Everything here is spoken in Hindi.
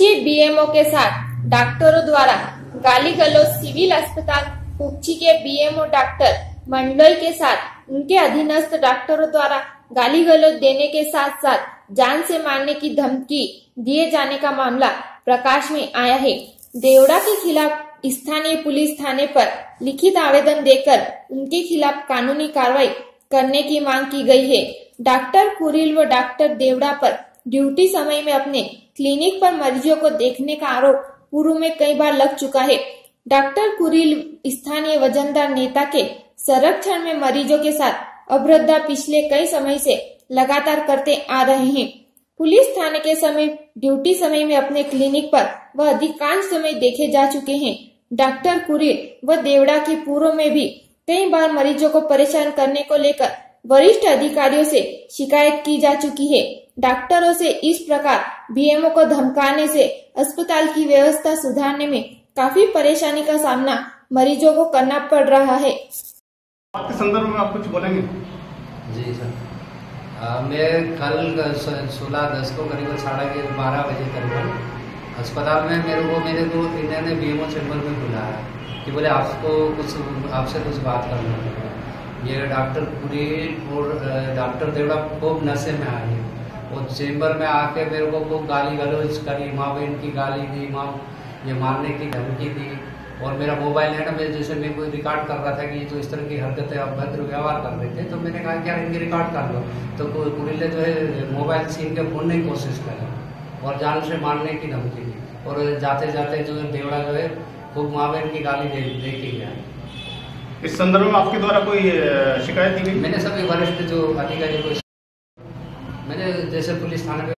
बीएमओ के साथ डॉक्टरों द्वारा गाली गलौज सिविल अस्पताल कुक्ची के बीएमओ डॉक्टर मंडल के साथ, उनके अधीनस्थ डॉक्टरों द्वारा गाली गलौज देने के साथ साथ जान से मारने की धमकी दिए जाने का मामला प्रकाश में आया है। देवड़ा के खिलाफ स्थानीय पुलिस थाने पर लिखित आवेदन देकर उनके खिलाफ कानूनी कार्रवाई करने की मांग की गई है। डॉक्टर कुरिल व डॉक्टर देवड़ा पर ड्यूटी समय में अपने क्लिनिक पर मरीजों को देखने का आरोप पूर्व में कई बार लग चुका है। डॉक्टर कुरिल, स्थानीय वजनदार नेता के संरक्षण में मरीजों के साथ अभ्रद्धा पिछले कई समय से लगातार करते आ रहे हैं। पुलिस थाने के समीप ड्यूटी समय में अपने क्लिनिक पर वह अधिकांश समय देखे जा चुके हैं। डॉक्टर कुरिल व देवड़ा के पूर्व में भी कई बार मरीजों को परेशान करने को लेकर वरिष्ठ अधिकारियों से शिकायत की जा चुकी है। डॉक्टरों से इस प्रकार बीएमओ को धमकाने से अस्पताल की व्यवस्था सुधारने में काफ़ी परेशानी का सामना मरीजों को करना पड़ रहा है। आपके संदर्भ में आप कुछ बोलेंगे? जी सर। आ, मैं कल सोलह दस को करीब साढ़े बारह बजे करीबन अस्पताल में मेरे को मेरे को इन्होंने बी एम चैम्बर में बुलाया कि बोले आपको कुछ आपसे कुछ बात करना है। ये डॉक्टर पूरी और डॉक्टर देवड़ा खूब नशे में आ आए वो चेम्बर में आके मेरे को खूब गाली गलौज करी। माँ बहन की गाली दी माँ ये मारने की धमकी दी। और मेरा मोबाइल है ना मैं जैसे मैं कोई रिकॉर्ड कर रहा था कि जो इस तरह की हरकतें अभद्र व्यवहार कर रहे थे तो मैंने कहा क्या इनकी रिकॉर्ड कर लो? तो ने जो है मोबाइल छीन के फोड़ने की कोशिश करी और जान से मारने की धमकी दी। और जाते जाते जो है देवड़ा जो है खूब माँ बहन की गाली दे, दे के गया। इस संदर्भ में आपके द्वारा कोई शिकायत दी गई? मैंने सभी वरिष्ठ जो अधिकारी को जैसे पुलिस थाने